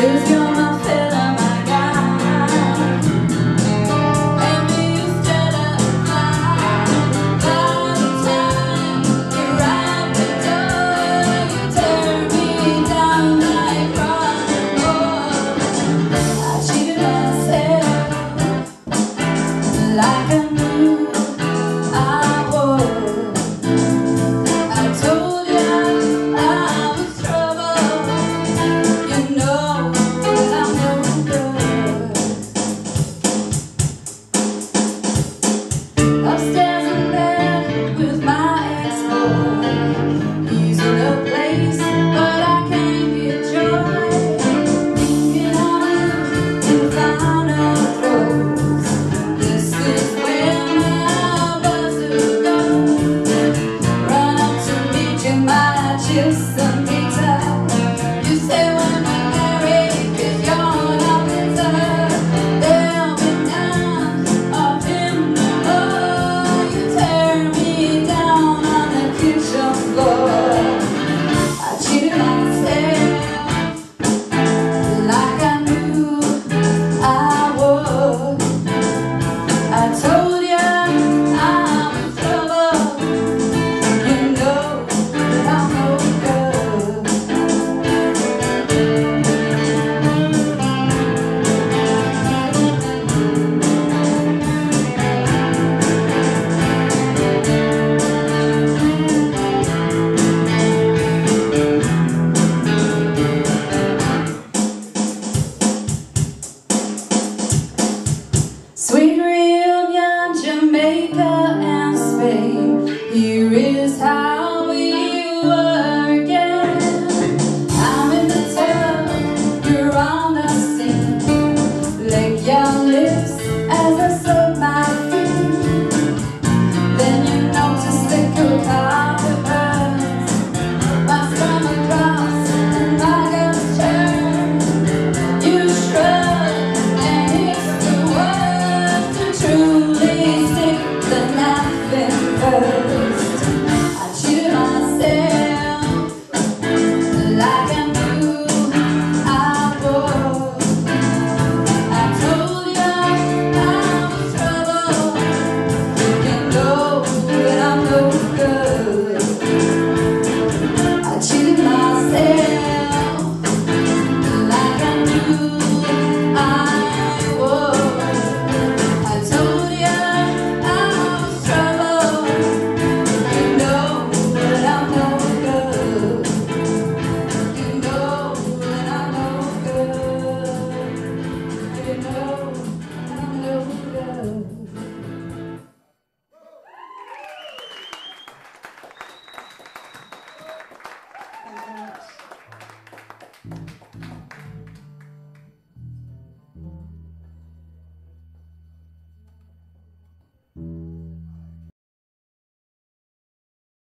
There's no So.